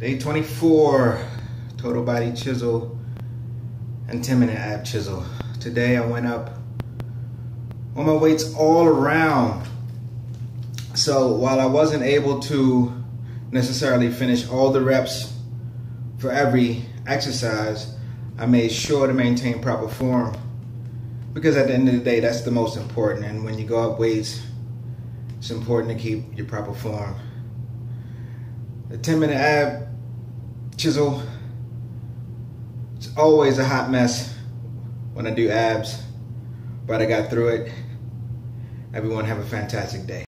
Day 24, total body chisel and 10 minute ab chisel. Today I went up on my weights all around. So while I wasn't able to necessarily finish all the reps for every exercise, I made sure to maintain proper form because at the end of the day, that's the most important. And when you go up weights, it's important to keep your proper form. The 10 minute ab chisel, it's always a hot mess when I do abs, but I got through it. Everyone have a fantastic day.